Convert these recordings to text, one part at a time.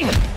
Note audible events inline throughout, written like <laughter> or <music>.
Ugh.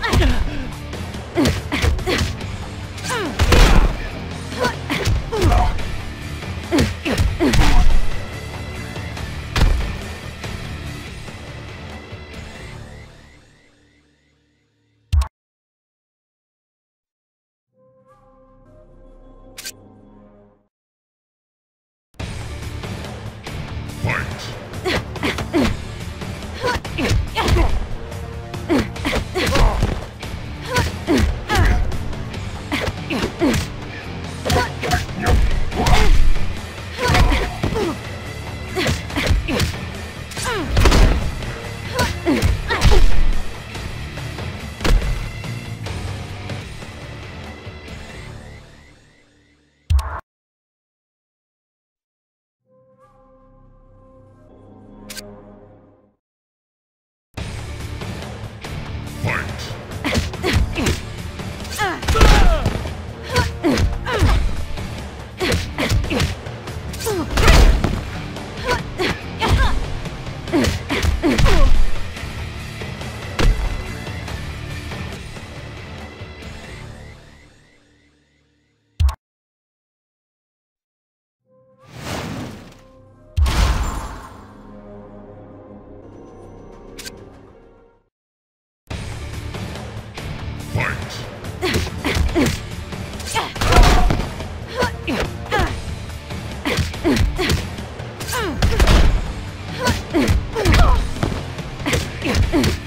Ugh. <laughs>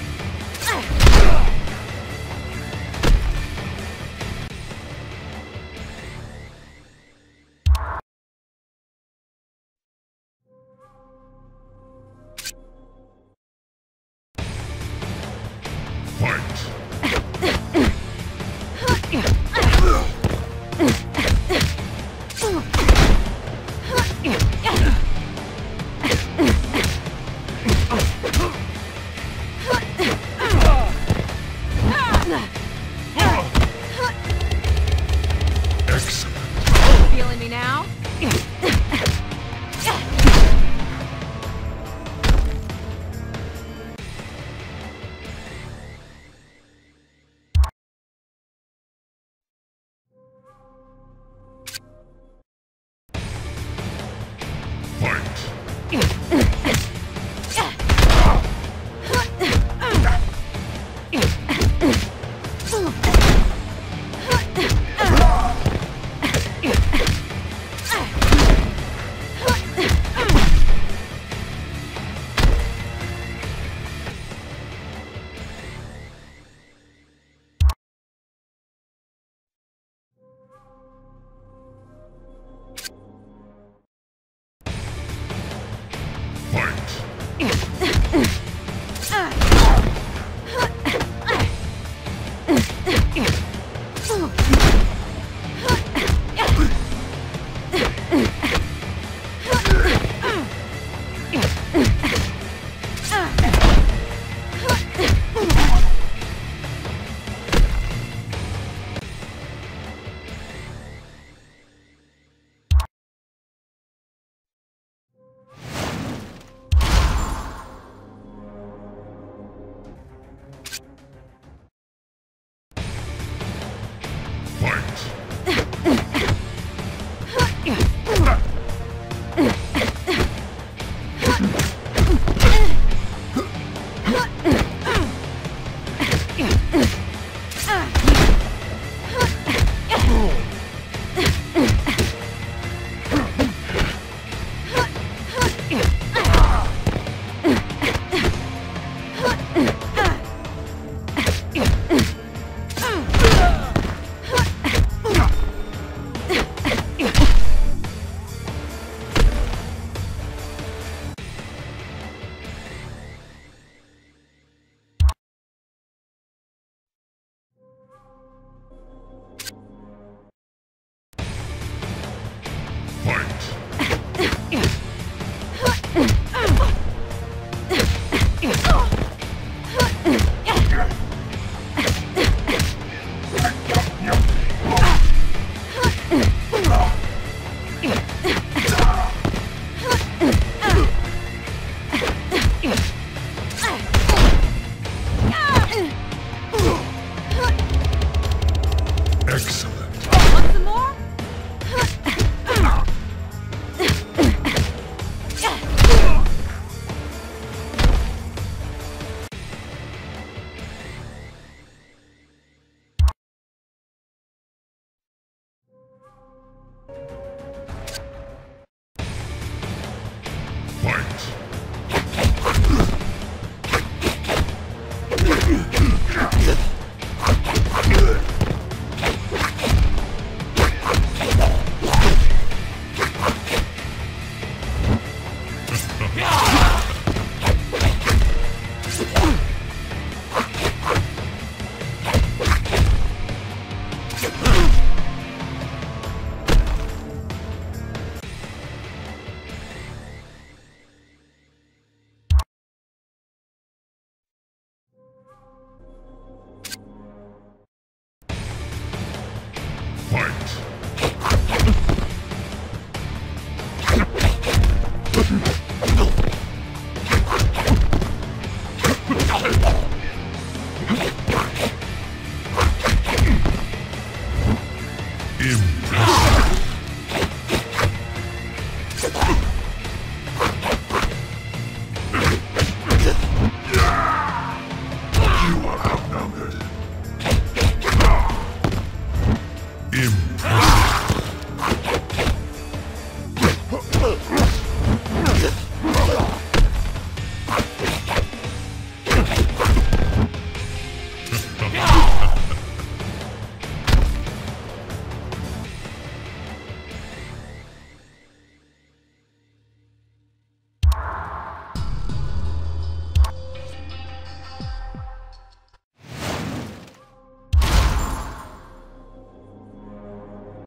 Ugh. <laughs> Yeah. Fight!